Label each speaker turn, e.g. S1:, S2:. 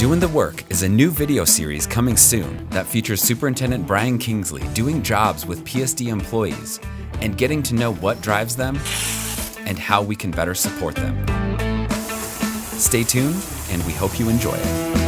S1: Doing the Work is a new video series coming soon that features Superintendent Brian Kingsley doing jobs with PSD employees and getting to know what drives them and how we can better support them. Stay tuned, and we hope you enjoy it.